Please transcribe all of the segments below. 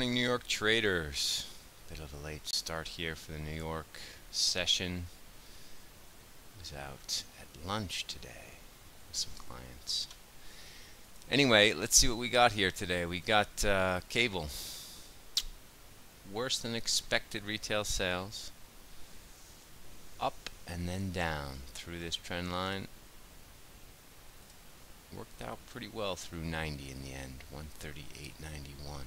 morning, New York traders. Bit of a late start here for the New York session. Was out at lunch today with some clients. Anyway, let's see what we got here today. We got uh, cable. Worse than expected retail sales. Up and then down through this trend line worked out pretty well through 90 in the end, 138.91.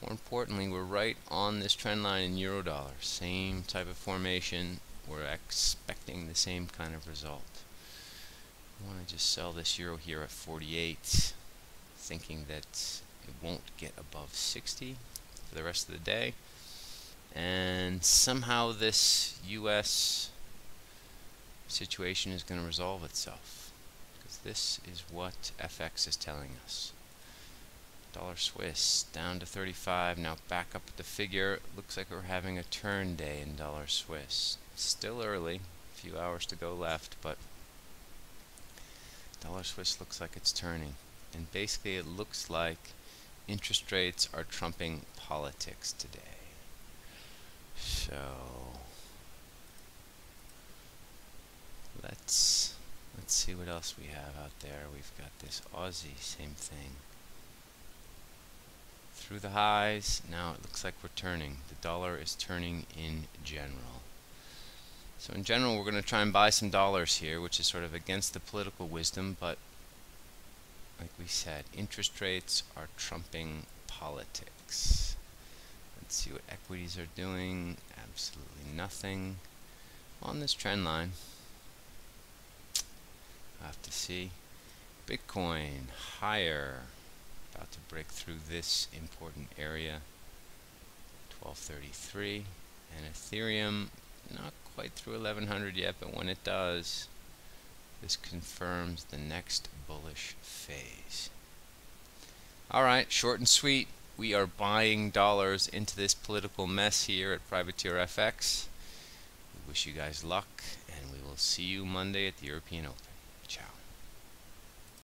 More importantly, we're right on this trend line in Eurodollar. Same type of formation. We're expecting the same kind of result. I want to just sell this euro here at 48, thinking that it won't get above 60 for the rest of the day. And somehow this US situation is going to resolve itself Because this is what FX is telling us. Dollar Swiss down to 35, now back up the figure. Looks like we're having a turn day in Dollar Swiss. Still early, a few hours to go left, but Dollar Swiss looks like it's turning. And basically it looks like interest rates are trumping politics today. So let's Let's see what else we have out there. We've got this Aussie, same thing. Through the highs, now it looks like we're turning. The dollar is turning in general. So in general, we're going to try and buy some dollars here, which is sort of against the political wisdom, but like we said, interest rates are trumping politics. Let's see what equities are doing. Absolutely nothing on this trend line I have to see. Bitcoin higher, about to break through this important area, 1233, and Ethereum not quite through 1100 yet, but when it does, this confirms the next bullish phase. Alright, short and sweet, we are buying dollars into this political mess here at Privateer FX. We wish you guys luck, and we will see you Monday at the European Open.